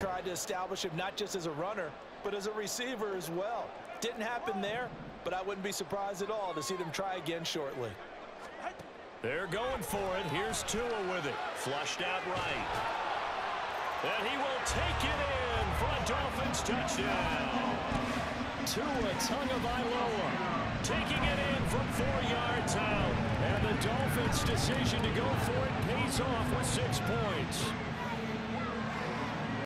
tried to establish him not just as a runner, but as a receiver as well. Didn't happen there, but I wouldn't be surprised at all to see them try again shortly. They're going for it. Here's Tua with it. Flushed out right. And he will take it in for a Dolphins touchdown. Tua Tagovailoa taking it in from four yards out. And the Dolphins' decision to go for it pays off with six points.